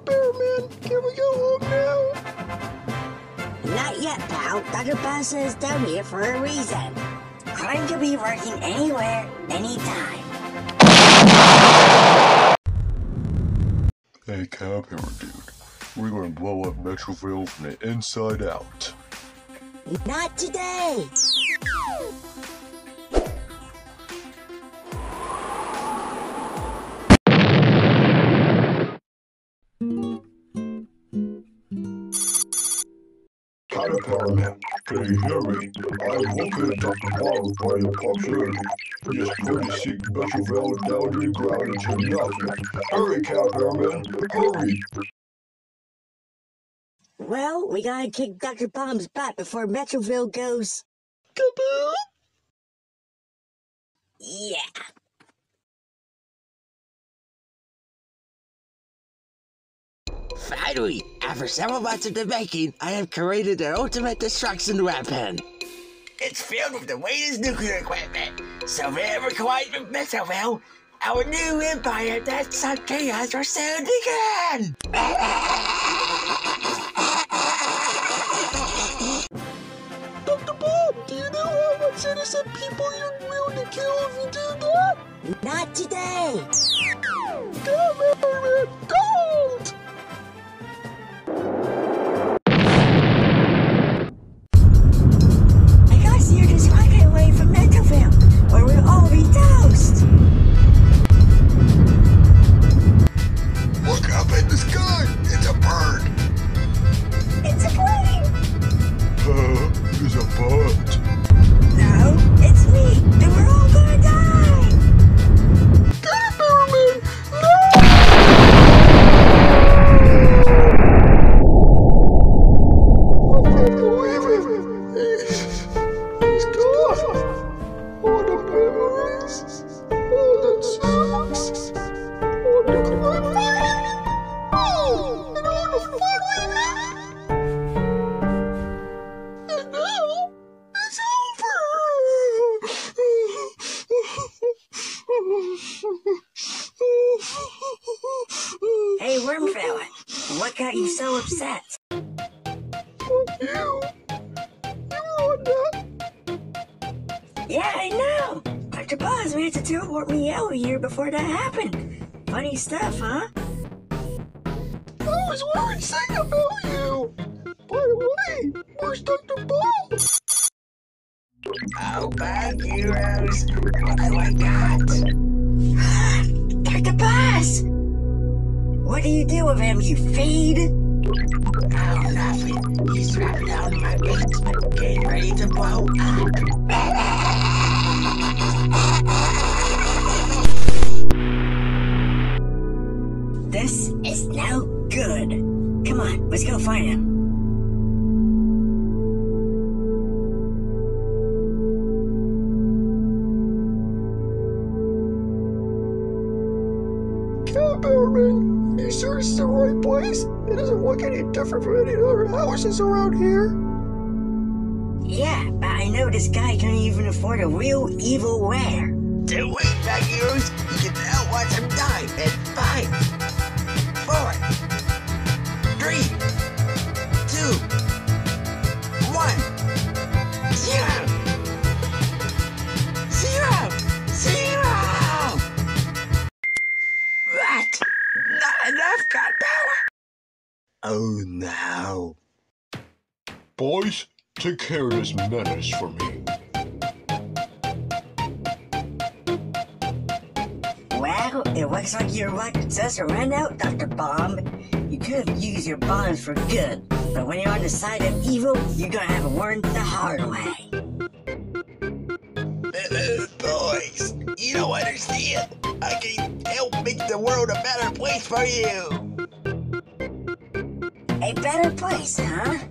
Cowbear Man, can we go home now? Not yet, pal. Dr. Boss is down here for a reason. Crime could be working anywhere, anytime. Hey, Cowhammer dude, we're gonna blow up Metroville from the inside out. Not today! Caterpillar Man, can you hear me? I'm looking at Dr. Bomb by the proximity. Just put the seek Metroville down to the ground into nothing. Hurry, Caterpillar Man, hurry! Well, we gotta kick Dr. Bomb's butt before Metroville goes. Kaboom! Yeah. Finally, after several months of the making, I have created the ultimate destruction weapon. It's filled with the latest nuclear equipment, so whenever collide with Metroville, our new empire that sucked chaos will soon begin! Dr. Bomb, do you know how much innocent people you're willing to kill if you do that? Not today! Cowbear Man, don't! Hey, Wormfella, what got you so upset? Fuck you! You ruined that! Yeah, I know! Dr. Buzz managed to teleport me out here before that happened. Funny stuff, huh? I was worried saying about you! By the way, where's Dr. Ball? Oh, bad heroes! Look who I got! What do you do with him, you feed? Oh, nothing. He's trapped down in my basement, getting ready to blow up. This is no good. Come on, let's go find him. Cowbear Man, you sure it's the right place? It doesn't look any different from any other houses around here. Yeah, but I know this guy can't even afford a real evil wear. Don't wait, heroes. You can now watch him die Oh no. Boys, take care of this menace for me. Well, it looks like your luck just ran out, Dr. Bomb. You could have used your bombs for good, but when you're on the side of evil, you're gonna have to learn the hard way. Boys, you don't understand. I can help make the world a better place for you. Better place, huh?